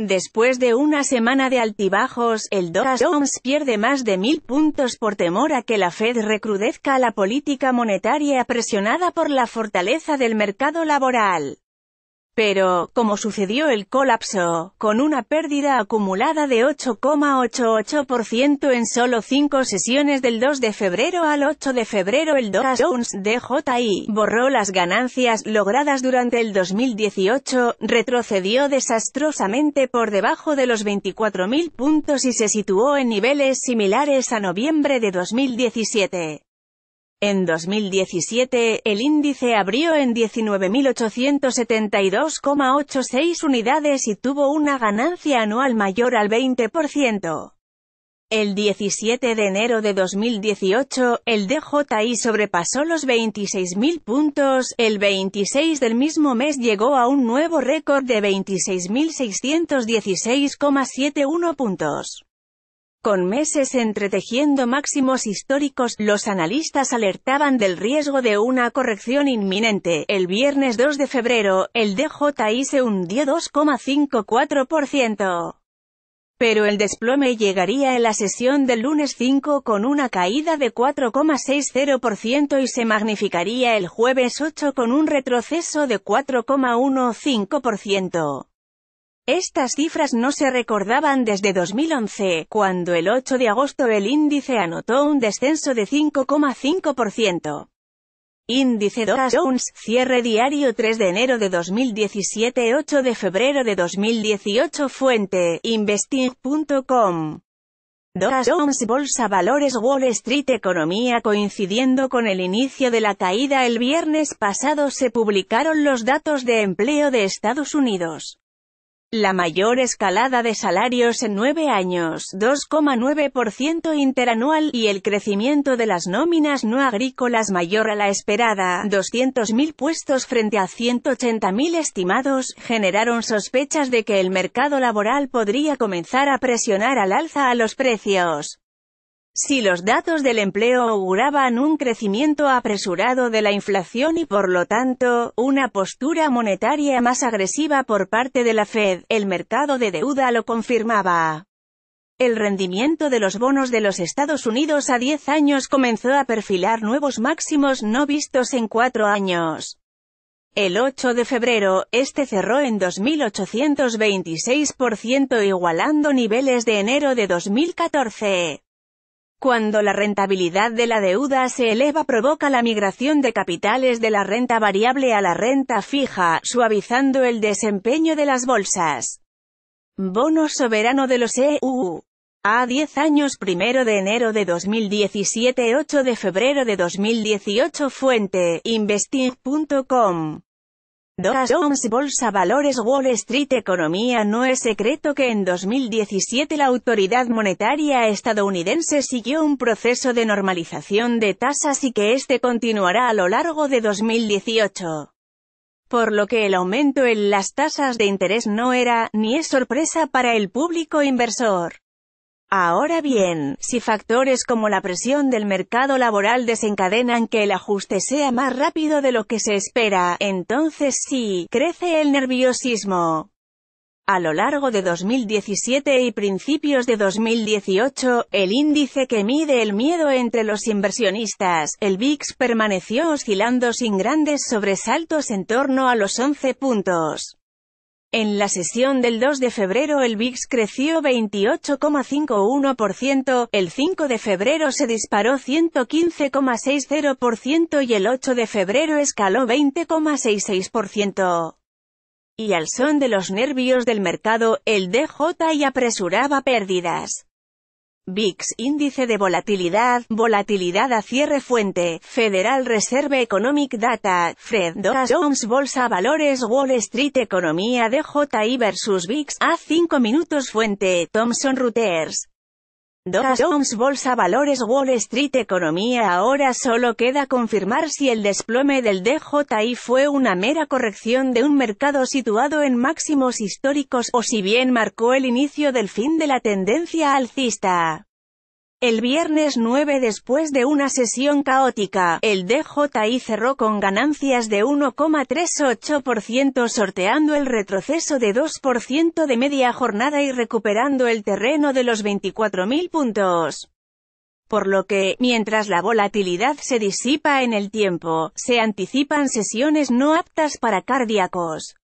Después de una semana de altibajos, el Dow Jones pierde más de mil puntos por temor a que la Fed recrudezca la política monetaria presionada por la fortaleza del mercado laboral. Pero, como sucedió el colapso, con una pérdida acumulada de 8,88% en solo cinco sesiones del 2 de febrero al 8 de febrero el Dow Jones DJI borró las ganancias logradas durante el 2018, retrocedió desastrosamente por debajo de los 24.000 puntos y se situó en niveles similares a noviembre de 2017. En 2017, el índice abrió en 19.872,86 unidades y tuvo una ganancia anual mayor al 20%. El 17 de enero de 2018, el DJI sobrepasó los 26.000 puntos, el 26 del mismo mes llegó a un nuevo récord de 26.616,71 puntos. Con meses entretejiendo máximos históricos, los analistas alertaban del riesgo de una corrección inminente. El viernes 2 de febrero, el DJI se hundió 2,54%. Pero el desplome llegaría en la sesión del lunes 5 con una caída de 4,60% y se magnificaría el jueves 8 con un retroceso de 4,15%. Estas cifras no se recordaban desde 2011, cuando el 8 de agosto el índice anotó un descenso de 5,5%. Índice Dow Jones, cierre diario 3 de enero de 2017 8 de febrero de 2018 Fuente, investing.com Dow Jones Bolsa Valores Wall Street Economía Coincidiendo con el inicio de la caída el viernes pasado se publicaron los datos de empleo de Estados Unidos. La mayor escalada de salarios en nueve años, 2,9% interanual, y el crecimiento de las nóminas no agrícolas mayor a la esperada, 200.000 puestos frente a 180.000 estimados, generaron sospechas de que el mercado laboral podría comenzar a presionar al alza a los precios. Si los datos del empleo auguraban un crecimiento apresurado de la inflación y por lo tanto, una postura monetaria más agresiva por parte de la Fed, el mercado de deuda lo confirmaba. El rendimiento de los bonos de los Estados Unidos a 10 años comenzó a perfilar nuevos máximos no vistos en cuatro años. El 8 de febrero, este cerró en 2.826% igualando niveles de enero de 2014. Cuando la rentabilidad de la deuda se eleva provoca la migración de capitales de la renta variable a la renta fija, suavizando el desempeño de las bolsas. Bono soberano de los EU. A 10 años primero de enero de 2017 8 de febrero de 2018 Fuente, investing.com Dow Jones Bolsa Valores Wall Street Economía No es secreto que en 2017 la autoridad monetaria estadounidense siguió un proceso de normalización de tasas y que este continuará a lo largo de 2018. Por lo que el aumento en las tasas de interés no era, ni es sorpresa para el público inversor. Ahora bien, si factores como la presión del mercado laboral desencadenan que el ajuste sea más rápido de lo que se espera, entonces sí, crece el nerviosismo. A lo largo de 2017 y principios de 2018, el índice que mide el miedo entre los inversionistas, el VIX permaneció oscilando sin grandes sobresaltos en torno a los 11 puntos. En la sesión del 2 de febrero el VIX creció 28,51%, el 5 de febrero se disparó 115,60% y el 8 de febrero escaló 20,66%. Y al son de los nervios del mercado, el DJI apresuraba pérdidas. VIX, índice de volatilidad, volatilidad a cierre fuente, Federal Reserve Economic Data, Fred, Dow Jones Bolsa Valores Wall Street Economía DJI versus VIX, a 5 minutos fuente, Thomson Reuters. Dow Jones Bolsa Valores Wall Street Economía Ahora solo queda confirmar si el desplome del DJI fue una mera corrección de un mercado situado en máximos históricos, o si bien marcó el inicio del fin de la tendencia alcista. El viernes 9 después de una sesión caótica, el DJI cerró con ganancias de 1,38% sorteando el retroceso de 2% de media jornada y recuperando el terreno de los 24.000 puntos. Por lo que, mientras la volatilidad se disipa en el tiempo, se anticipan sesiones no aptas para cardíacos.